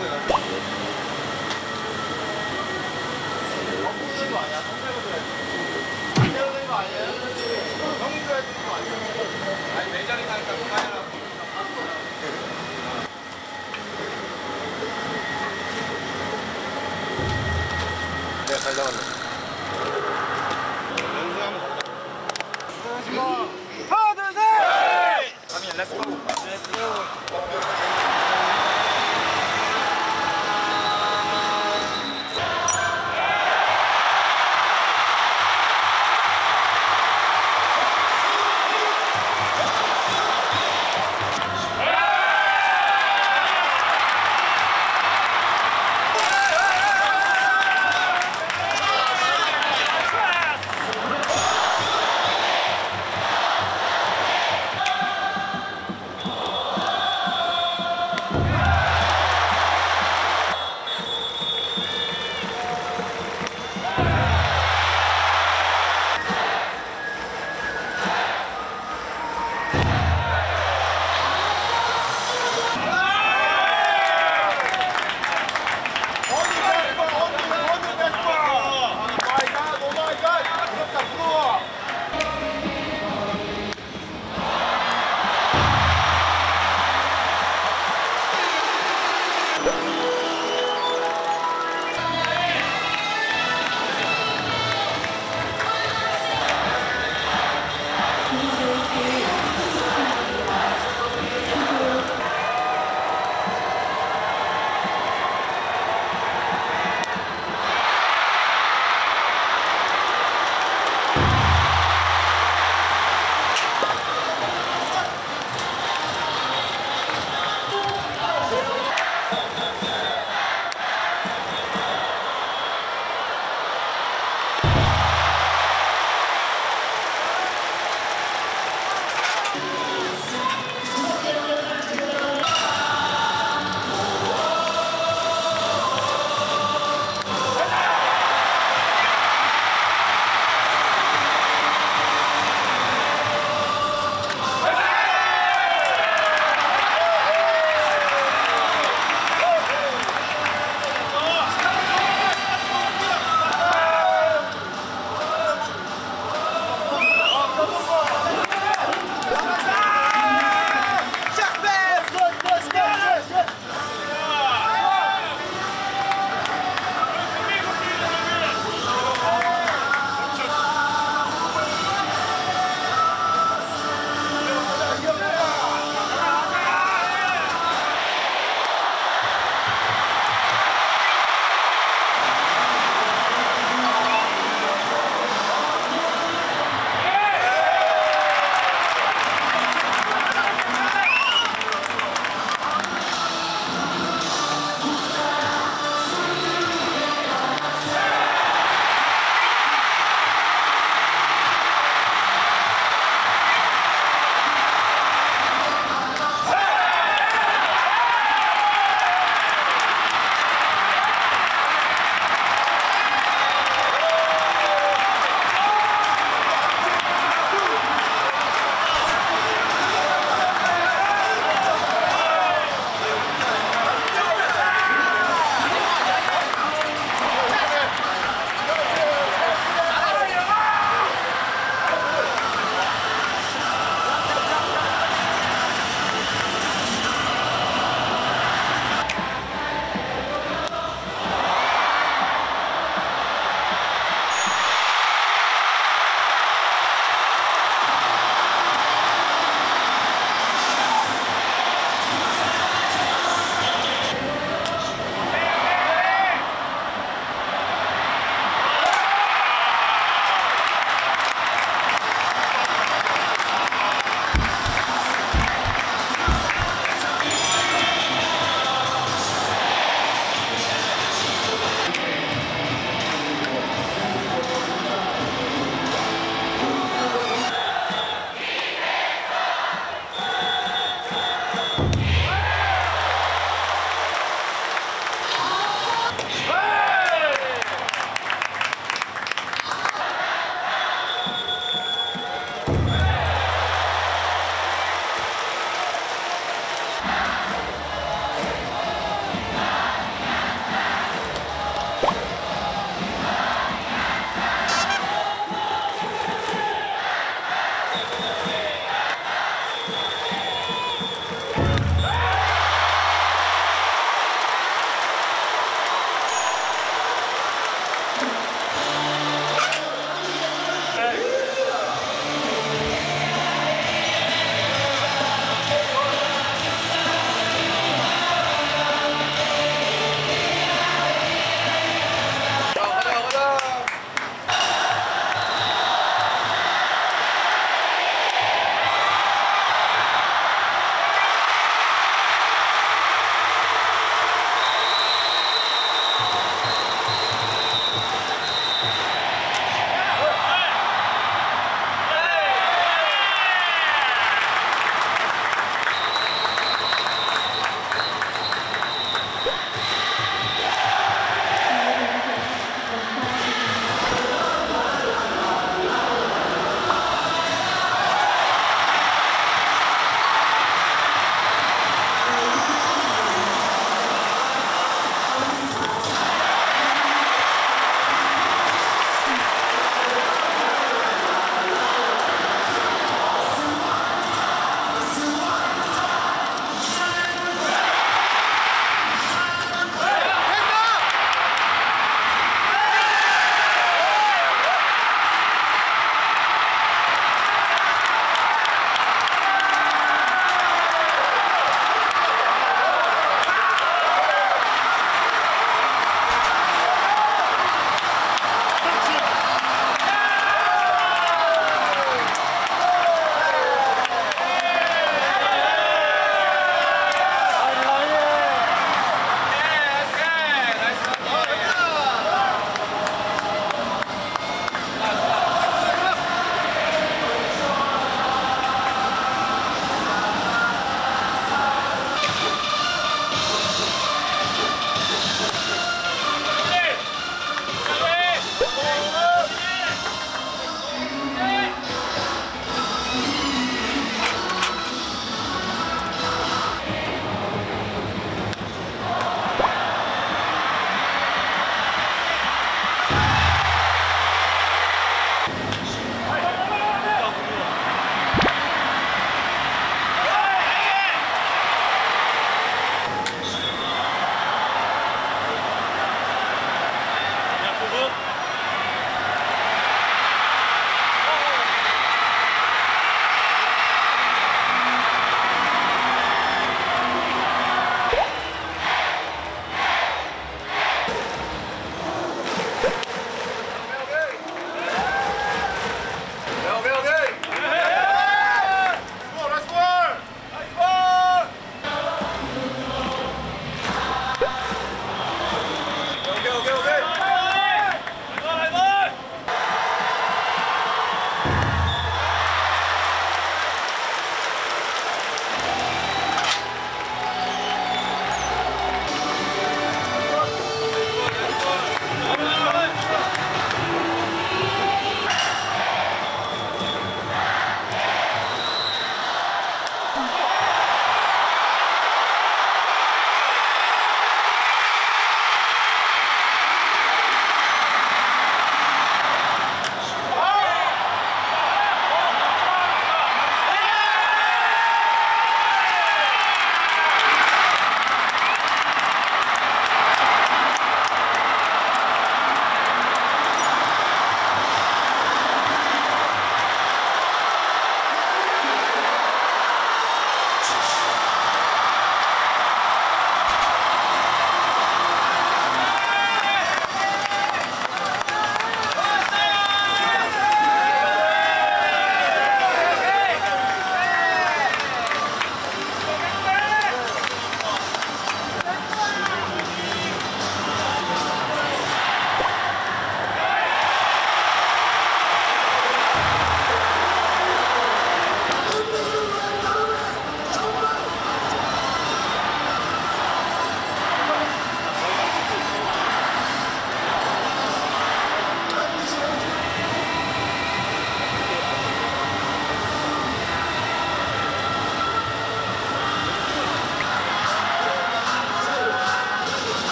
냉장고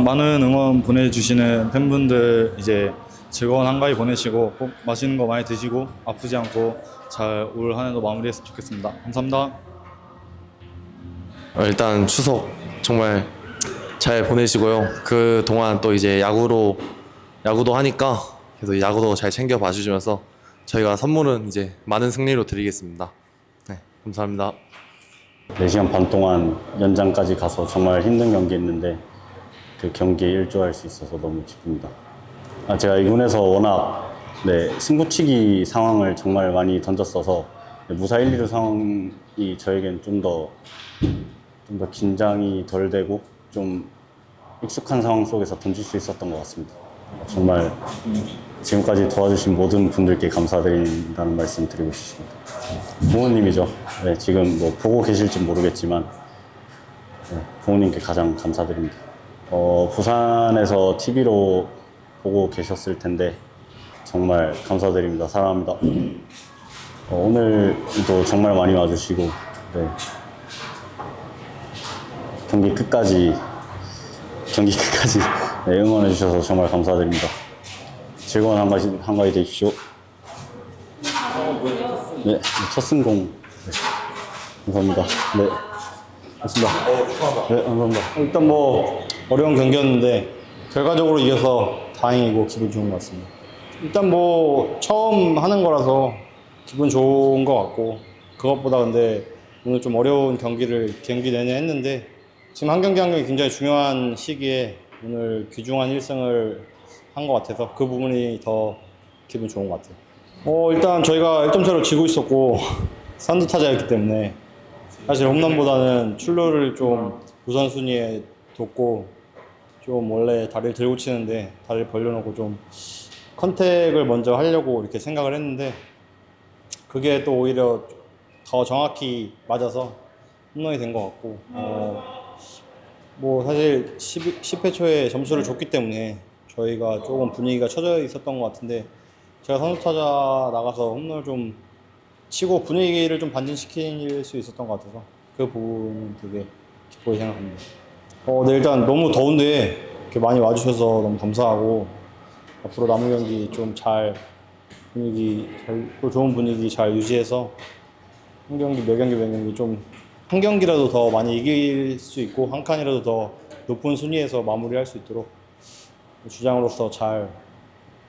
항상 많은 응원 보내주시는 팬분들 이제 즐거운 한가위 보내시고 꼭 맛있는 거 많이 드시고 아프지 않고 잘 올 한해도 마무리했으면 좋겠습니다. 감사합니다. 어, 일단 추석 정말 잘 보내시고요. 그 동안 또 이제 야구로 야구도 하니까 그래서 야구도 잘 챙겨 봐주시면서 저희가 선물은 이제 많은 승리로 드리겠습니다. 네, 감사합니다. 4시간 반 동안 연장까지 가서 정말 힘든 경기였는데 그 경기에 일조할 수 있어서 너무 기쁩니다. 아, 제가 이군에서 워낙 네, 승부치기 상황을 정말 많이 던졌어서 무사 1, 2루 상황이 저에겐 좀 더 좀 더 긴장이 덜 되고 좀 익숙한 상황 속에서 던질 수 있었던 것 같습니다. 정말 지금까지 도와주신 모든 분들께 감사드린다는 말씀 드리고 싶습니다. 부모님이죠. 네, 지금 뭐 보고 계실지 모르겠지만 네, 부모님께 가장 감사드립니다. 어, 부산에서 TV로 보고 계셨을 텐데 정말 감사드립니다. 사랑합니다. 어, 오늘도 정말 많이 와주시고 네. 경기 끝까지 경기 끝까지 네, 응원해 주셔서 정말 감사드립니다. 즐거운 한가위, 한가위 되십시오. 네, 첫 승공. 네. 감사합니다. 네. 맞습니다. 네, 감사합니다. 일단 뭐 어려운 경기였는데 결과적으로 이겨서 다행이고 기분 좋은 것 같습니다. 일단 뭐 처음 하는 거라서 기분 좋은 것 같고 그것보다 근데 오늘 좀 어려운 경기를 경기 내내 했는데 지금 한 경기 한 경기 굉장히 중요한 시기에 오늘 귀중한 1승을 한 것 같아서 그 부분이 더 기분 좋은 것 같아요. 어 일단 저희가 1점 차로 지고 있었고 선두 타자였기 때문에 사실 홈런보다는 출루를 좀 우선순위에 뒀고 좀 원래 다리를 들고 치는데 다리를 벌려놓고 좀 컨택을 먼저 하려고 이렇게 생각을 했는데 그게 또 오히려 더 정확히 맞아서 홈런이 된 것 같고 어, 뭐 사실 10, 10 회 초에 점수를 줬기 때문에 저희가 조금 분위기가 처져 있었던 것 같은데 제가 선수 타자 나가서 홈런을 좀 치고 분위기를 좀 반전시킬 수 있었던 것 같아서 그 부분은 되게 기쁘게 생각합니다. 어, 네, 일단 너무 더운데 이렇게 많이 와주셔서 너무 감사하고 앞으로 남은 경기 좀 잘 분위기 잘, 또 좋은 분위기 잘 유지해서 한 경기 몇 경기 몇 경기 좀 한 경기라도 더 많이 이길 수 있고 한 칸이라도 더 높은 순위에서 마무리할 수 있도록 주장으로서 잘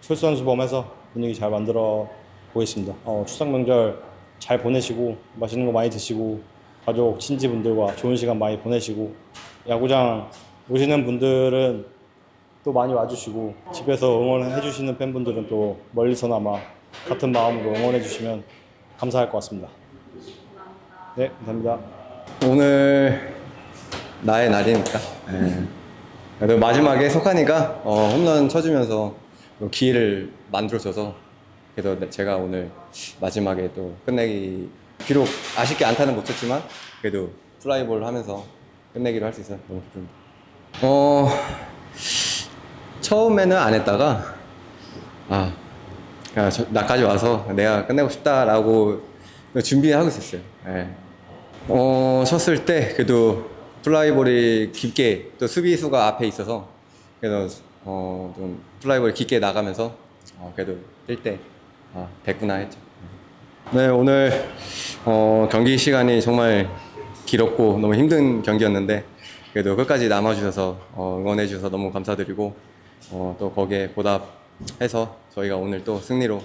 솔선수범해서 분위기 잘 만들어 보겠습니다. 어, 추석 명절 잘 보내시고 맛있는 거 많이 드시고 가족 친지분들과 좋은 시간 많이 보내시고 야구장 오시는 분들은 또 많이 와주시고 집에서 응원해 주시는 팬분들은 또 멀리서나마 같은 마음으로 응원해 주시면 감사할 것 같습니다. 네, 감사합니다. 오늘 나의 날이니까. 예. 그래도 마지막에 석환이가 어, 홈런 쳐주면서 또 기회를 만들어줘서 그래도 제가 오늘 마지막에 또 끝내기 비록 아쉽게 안타는 못 쳤지만 그래도 플라이볼 하면서 끝내기로 할 수 있어서 너무 기쁩니다. 어 처음에는 안 했다가 아 저- 나까지 와서 내가 끝내고 싶다라고 준비하고 있었어요. 예. 어, 쳤을 때 그래도 플라이볼이 깊게 또 수비수가 앞에 있어서 그래서 어, 좀 플라이볼이 깊게 나가면서 어, 그래도 뛸때 아, 됐구나 했죠. 네, 오늘 어, 경기 시간이 정말 길었고 너무 힘든 경기였는데 그래도 끝까지 남아주셔서 어, 응원해주셔서 너무 감사드리고 어, 또 거기에 보답해서 저희가 오늘 또 승리로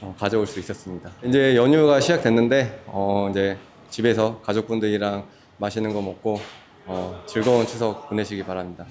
어, 가져올 수 있었습니다. 이제 연휴가 시작됐는데 어, 이제 집에서 가족분들이랑 맛있는 거 먹고 어, 즐거운 추석 보내시기 바랍니다.